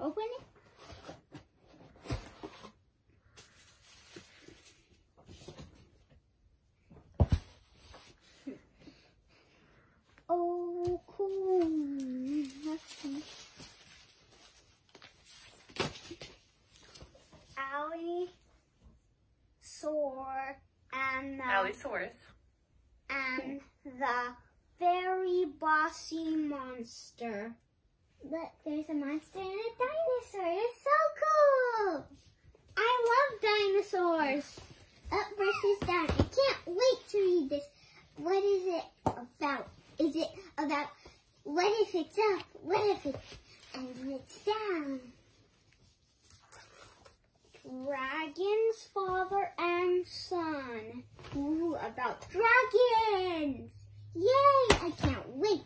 Open it. Oh, cool. Let's see. Allie, Sore, and the, Allosaurus. and the very bossy monster. Look, there's a monster and a dinosaur. It's so cool. I Up versus down. I can't wait to read this. What is it about? Is it about what if it's up? What if it's and it's down? Dragons, father and son. Ooh, about dragons! Yay! I can't wait.